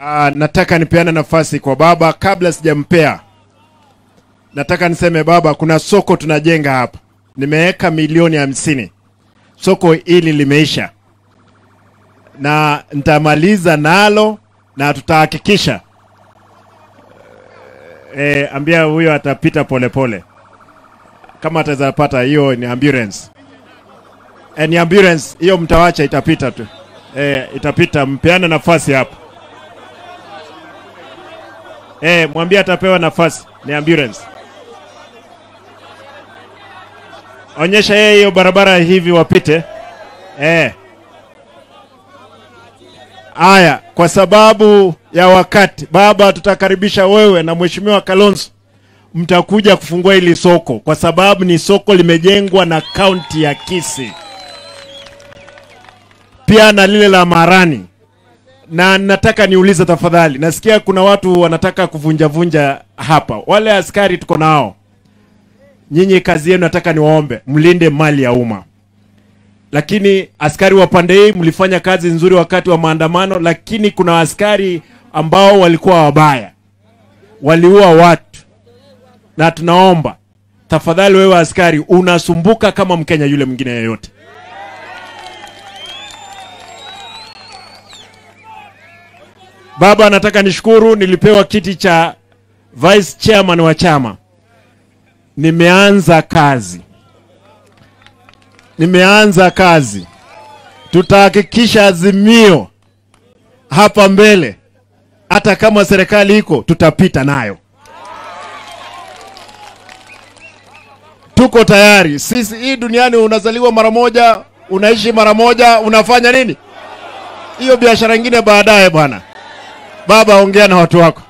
Uh, nataka nipeana nafasi kwa baba. Kabla sijampea, nataka niseme baba, kuna soko tunajenga hapa, nimeweka milioni hamsini. Soko hili limeisha na nitamaliza nalo na tutahakikisha e, ambia huyo atapita polepole pole. kama ataweza pata hiyo ni ambulance e, ni ambulance hiyo, mtawacha itapita tu e, itapita. Mpeane nafasi hapo e, mwambie atapewa nafasi, ni ambulance. Onyesha yeye hiyo barabara hivi wapite Eh. Aya, kwa sababu ya wakati, baba, tutakaribisha wewe na mheshimiwa Kalonzo, mtakuja kufungua hili soko, kwa sababu ni soko limejengwa na kaunti ya Kisii, pia na lile la Marani. Na nataka niulize tafadhali, nasikia kuna watu wanataka kuvunjavunja hapa. Wale askari tuko nao, nyinyi kazi yenu, nataka niwaombe mlinde mali ya umma lakini askari wa pande hii mlifanya kazi nzuri wakati wa maandamano, lakini kuna askari ambao walikuwa wabaya, waliua watu, na tunaomba tafadhali, wewe askari unasumbuka kama Mkenya yule mwingine yeyote. Baba, nataka nishukuru, nilipewa kiti cha vice chairman wa chama, nimeanza kazi nimeanza kazi. Tutahakikisha Azimio hapa mbele, hata kama serikali iko, tutapita nayo. Tuko tayari sisi. Hii duniani unazaliwa mara moja, unaishi mara moja, unafanya nini? Hiyo biashara ingine baadaye. Bwana baba, ongea na watu wako.